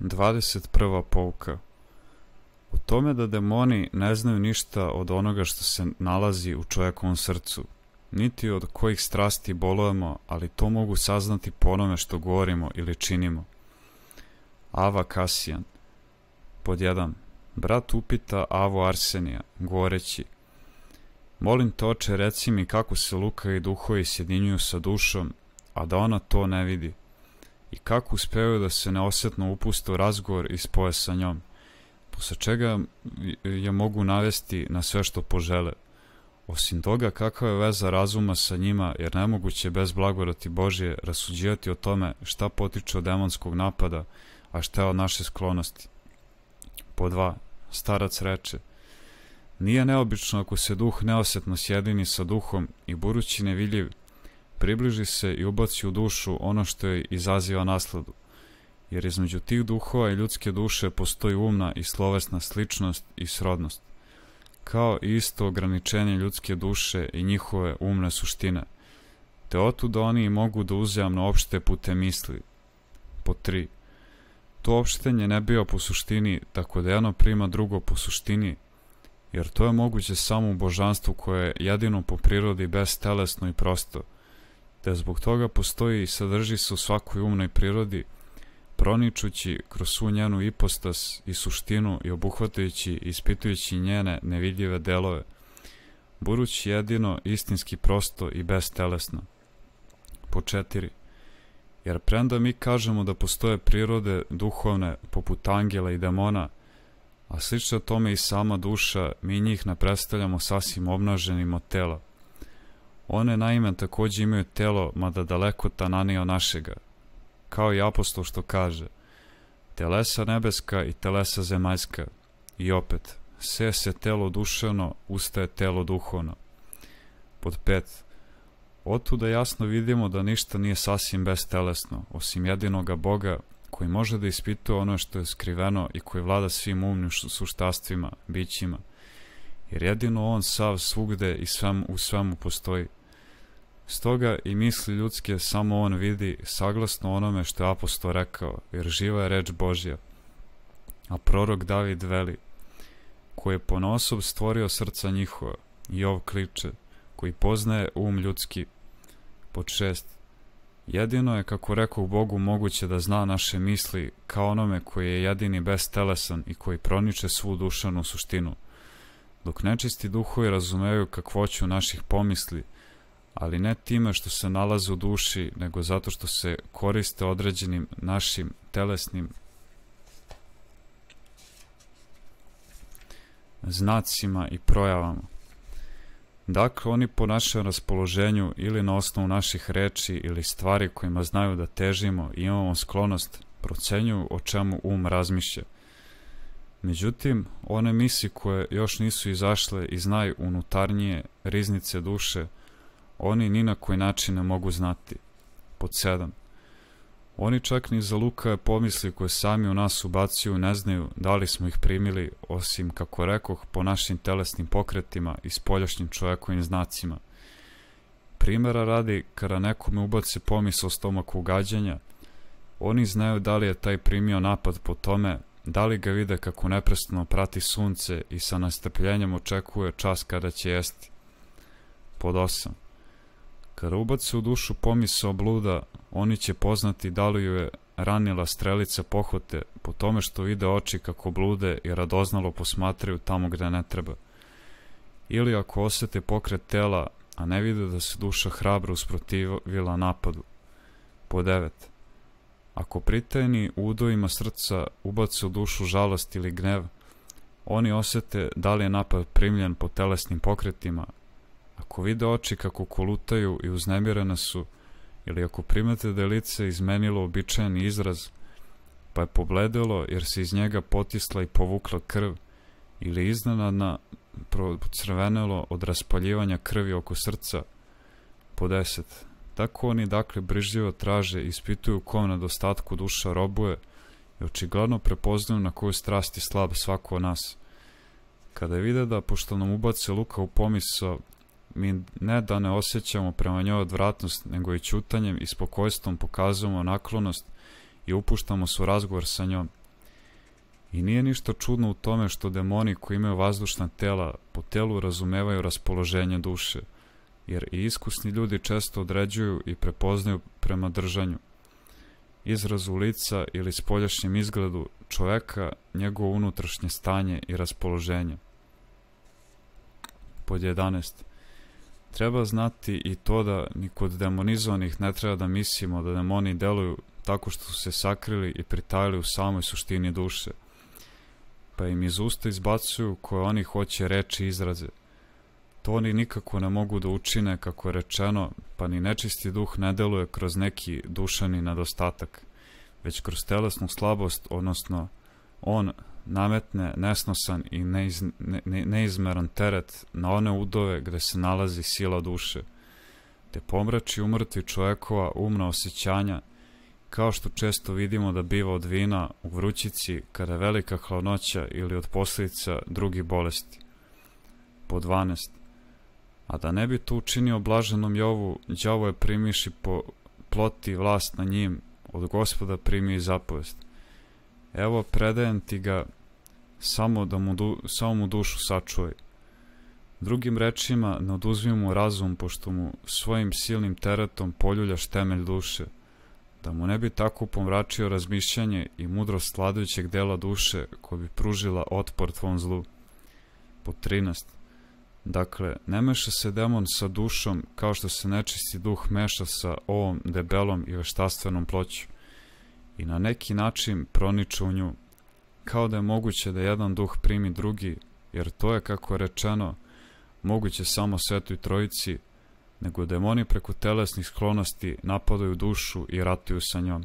21. pouka U tome da demoni ne znaju ništa od onoga što se nalazi u čovjekovom srcu, niti od kojih strasti bolujemo, ali to mogu saznati po onome što govorimo ili činimo. Ava Kasijan Pod 1. Brat upita Avu Arsenija, govoreći Molim te oče, reci mi kako se luka i duhovi sjedinjuju sa dušom, a da ona to ne vidi i kako uspevaju da se neosetno upuste razgovor i spoje sa njom, posle čega je mogu navesti na sve što požele. Osim toga, kakva je veza razuma sa njima, jer nemoguće bez blagodati Božje rasuđivati o tome šta potiče od demonskog napada, a šta je od naše sklonosti. Po dva, starac reče, Nije neobično ako se duh neosetno sjedini sa duhom i budući neviljiv, približi se i ubaci u dušu ono što je izaziva nasladu, jer između tih duhova i ljudske duše postoji umna i slovesna sličnost i srodnost, kao i isto ograničenje ljudske duše i njihove umne suštine, te otuda oni mogu da uzajamno opšte pute misli. Po tri. To opštenje ne bio po suštini, tako da jedno prima drugo po suštini, jer to je moguće samo u božanstvu koje je jedino po prirodi bestelesno i prosto, te zbog toga postoji i sadrži se u svakoj umnoj prirodi, proničući kroz svu njenu ipostas i suštinu i obuhvatajući i ispitujući njene nevidljive delove, budući jedino istinski prosto i bestelesno. Po četiri. Jer premda mi kažemo da postoje prirode duhovne poput angela i demona, a slično tome i sama duša, mi njih ne predstavljamo sasvim obnaženim od tela, One naime takođe imaju telo, mada daleko tananije od našega. Kao i apostol što kaže, telesa nebeska i telesa zemaljska. I opet, sve se telo duševno, ustaje telo duhovno. Pod pet, Otuda jasno vidimo da ništa nije sasvim bestelesno, osim jedinoga Boga koji može da ispituje ono što je skriveno i koji vlada svim umnim suštastvima, bićima, jer jedino On sav svugde i svem, u svemu postoji. Stoga i misli ljudske samo on vidi saglasno onome što je apostol rekao, jer živa je reč Božja. A prorok David veli, koji je ponosob stvorio srca njihova, i ov kliče, koji poznaje um ljudski. Pod šest, jedino je, kako rekao Bogu, moguće da zna naše misli kao onome koji je jedini bestelesan i koji proniče svu dušanu suštinu. Dok nečisti duhovi razumeju kakvoću naših pomisli, ali ne time što se nalaze u duši, nego zato što se koriste određenim našim telesnim znacima i projavama. Dakle, oni po našem raspoloženju ili na osnovu naših reči ili stvari kojima znaju da težimo i imamo sklonost, procenjuju o čemu um razmišlja. Međutim, one misi koje još nisu izašle iz najunutarnije riznice duše, oni ni na koji način ne mogu znati. Pod 7. Oni čak ni za Luka pomisli koje sami u nas ubacuju ne znaju da li smo ih primili, osim, kako rekoh, po našim telesnim pokretima i spoljašnjim čovekovim znacima. Primera radi, kada nekome ubace pomisao stomaku ugađanja, oni znaju da li je taj primio napad po tome, da li ga vide kako neprestano prati sunce i sa nastrpljenjem očekuje čas kada će jesti. Pod 8. Kada ubaci u dušu pomisao bluda, oni će poznati da li ju je ranila strelica pohote po tome što vide oči kako blude i radoznalo posmatraju tamo gde ne treba. Ili ako osete pokret tela, a ne vide da se duša hrabro usprotivila napadu. Po devet. Ako pritajni u udovima srca ubace u dušu žalost ili gnev, oni osete da li je napad primljen po telesnim pokretima Ako vide oči kako kolutaju i uznemirene su, ili ako primete da je lice izmenilo običajan izraz, pa je pobledelo jer se iz njega potisla i povukla krv, ili iznenadna crvenelo od raspaljivanja krvi oko srca, po deset. Tako oni dakle brižljivo traže i ispituju kom nedostatku duša robuje i očigledno prepoznaju na koju strasti slab svako od nas. Kada vide da, pošto nam ubace luka u pomisao, mi ne da ne osjećamo prema njoj odvratnost, nego i čutanjem i spokojstvom pokazujemo naklonost i upuštamo se u razgovor sa njom. I nije ništa čudno u tome što demoni koji imaju vazdušna tela po telu razumevaju raspoloženje duše, jer i iskusni ljudi često određuju i prepoznaju prema držanju, izrazu lica ili spoljašnjem izgledu čoveka, njegovo unutrašnje stanje i raspoloženje. Pod 11. Treba znati i to da ni kod demonizovanih ne treba da mislimo da demoni deluju tako što su se sakrili i pritajili u samoj suštini duše, pa im iz usta izbacuju koje oni hoće reći izraze. To oni nikako ne mogu da učine, kako je rečeno, pa ni nečisti duh ne deluje kroz neki dušani nedostatak, već kroz telesnu slabost, odnosno on nametne nesnosan i neiz, ne, neizmeran teret na one udove gde se nalazi sila duše, te pomrači umrtvi čovekova umna osjećanja, kao što često vidimo da biva od vina u vrućici kada je velika hladnoća ili od posljedica drugih bolesti. Po 12. A da ne bi to učinio blaženom Jovu, đavo je primiši po ploti vlast na njim, od gospoda primi zapovest. Evo predajem ti ga samo da mu, du, samo mu dušu sačuvaj. Drugim rečima, ne oduzmi mu razum, pošto mu svojim silnim teretom poljuljaš temelj duše, da mu ne bi tako pomračio razmišljanje i mudrost vladajućeg dela duše koja bi pružila otpor tvom zlu. Po 13. Dakle, ne meša se demon sa dušom kao što se nečisti duh meša sa ovom debelom i veštastvenom ploću i na neki način proniče u nju, kao da je moguće da jedan duh primi drugi, jer to je, kako je rečeno, moguće samo svetoj trojici, nego demoni preko telesnih sklonosti napadaju dušu i ratuju sa njom.